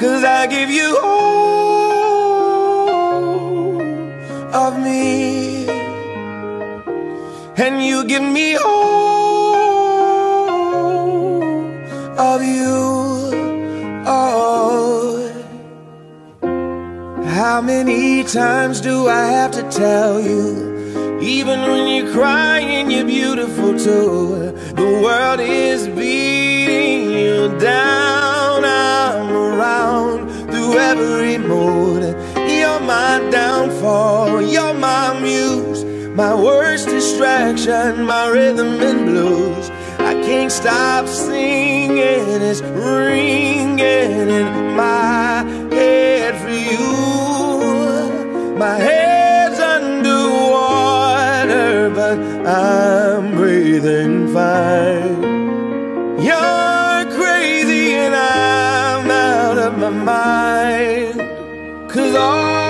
Cause I give you all of me. And you give me all of you. Oh. How many times do I have to tell you? Even when you're crying you're beautiful too The world is downfall, you're my muse, my worst distraction, my rhythm and blues. I can't stop singing, it's ringing in my head for you. My head's underwater, but I'm breathing fine. You're crazy and I'm out of my mind. Cause all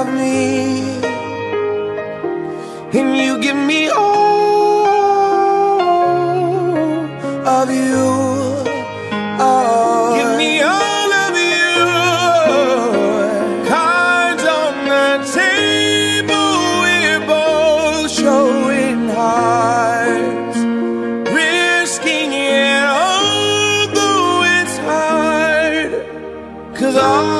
of me. And you give me all of you. Oh, give me all of you. Cards on the table, we're both showing hearts, risking it although it's hard. Cause all